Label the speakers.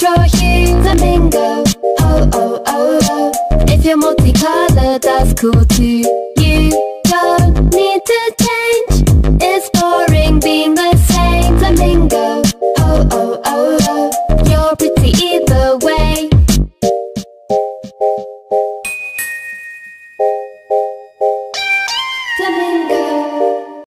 Speaker 1: your hues and Oh, oh, oh, oh If you're multicolored, that's cool too. You don't need to change. It's boring being the same flamingo Oh, oh, oh, oh You're pretty either way. Flamingo.